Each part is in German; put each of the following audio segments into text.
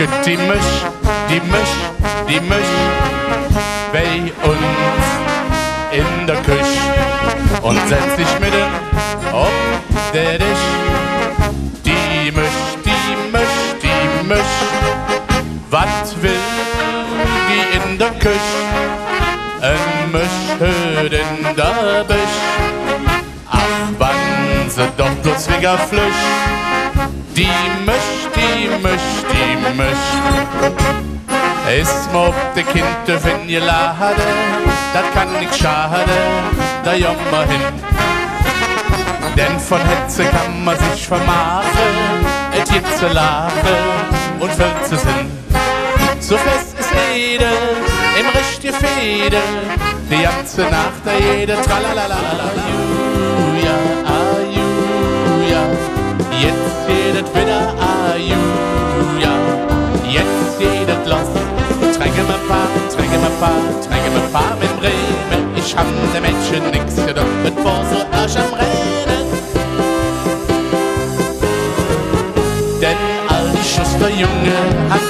Trinket die Misch, die Misch, die Misch bei uns in der Küche und setzt sich mitten auf der Tisch. Die Misch, die Misch, die Misch, was will die in der Küche? Ein Misch in der Bisch. Ach, wann sie doch bloß wieder flücht. Die Misch. Ist mir ob de Kind wenn ihr lade, das kann nix schade, da jammer hin. Denn von Hetze kann man sich vermachen, et gibt zu lachen und fällt zu Sinn. So fest ist jede im richtigen Fede, die ganze Nacht da jede tralalala. Immer, hat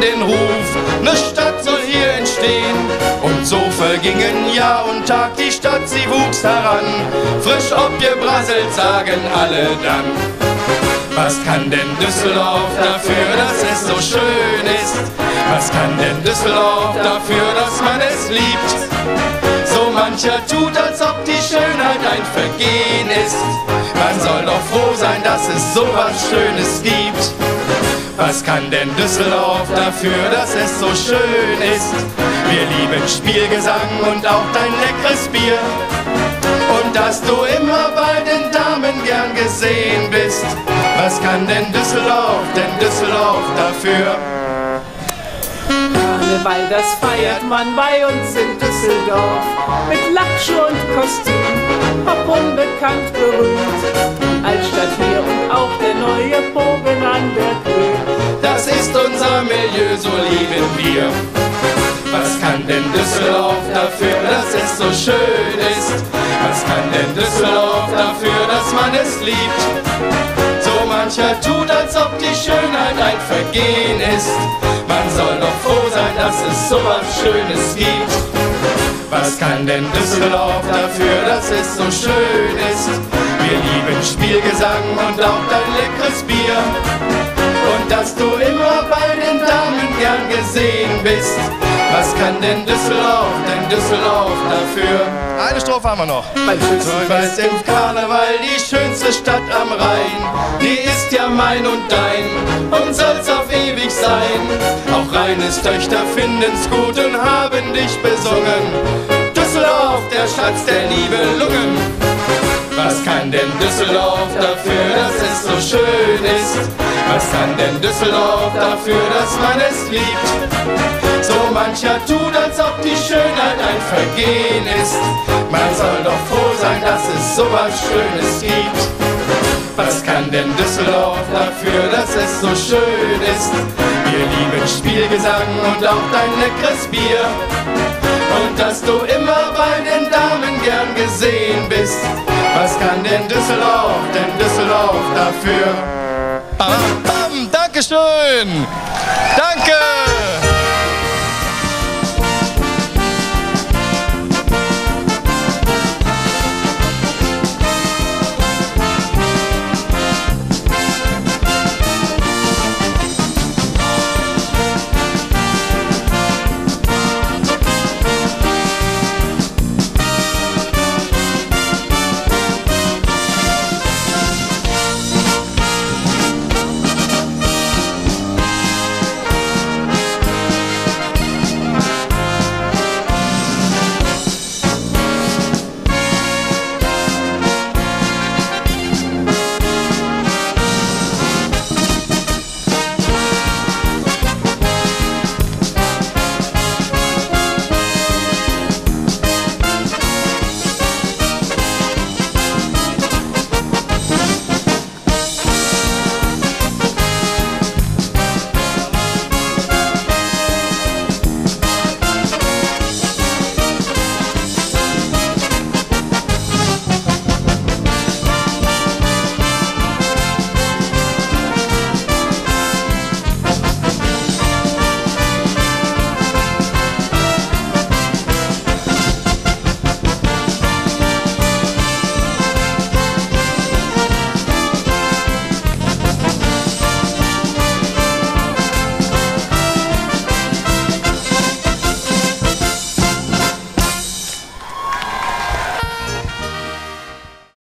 Den Ruf, ne Stadt soll hier entstehen. Und so vergingen Jahr und Tag, die Stadt, sie wuchs heran. Frisch obgebrasselt, sagen alle dann. Was kann denn Düsseldorf dafür, dass es so schön ist? Was kann denn Düsseldorf dafür, dass man es liebt? So mancher tut, als ob die Schönheit ein Vergehen ist. Man soll doch froh sein, dass es so was Schönes gibt. Was kann denn Düsseldorf dafür, dass es so schön ist? Wir lieben Spielgesang und auch dein leckeres Bier. Und dass du immer bei den Damen gern gesehen bist. Was kann denn Düsseldorf, denn Düsseldorf dafür? Karneval, das feiert man bei uns in Düsseldorf. Mit Lackschuh und Kostüm, ob unbekannt berühmt. Altstadt hier so lieben wir. Was kann denn Düsseldorf dafür, dass es so schön ist? Was kann denn Düsseldorf dafür, dass man es liebt? So mancher tut, als ob die Schönheit ein Vergehen ist. Man soll doch froh sein, dass es so was Schönes gibt. Was kann denn Düsseldorf dafür, dass es so schön ist? Wir lieben Spielgesang und auch dein leckeres Bier. Und dass du immer bei den Damen gern gesehen bist. Was kann denn Düsseldorf, denn Düsseldorf dafür? Eine Strophe haben wir noch. So ist im Karneval die schönste Stadt am Rhein. Die ist ja mein und dein und soll's auf ewig sein. Auch Rheines Töchter finden's gut und haben dich besungen. Düsseldorf, der Schatz der Nibelungen. Was kann denn Düsseldorf dafür, dass es so schön ist? Was kann denn Düsseldorf dafür, dass man es liebt? So mancher tut, als ob die Schönheit ein Vergehen ist. Man soll doch froh sein, dass es so was Schönes gibt. Was kann denn Düsseldorf dafür, dass es so schön ist? Wir lieben Spielgesang und auch dein leckeres Bier. und dass du immer bei den Damen gern gesehen bist. Was kann denn Düsseldorf, denn Düsseldorf dafür? Bam, bam, Dankeschön! Danke!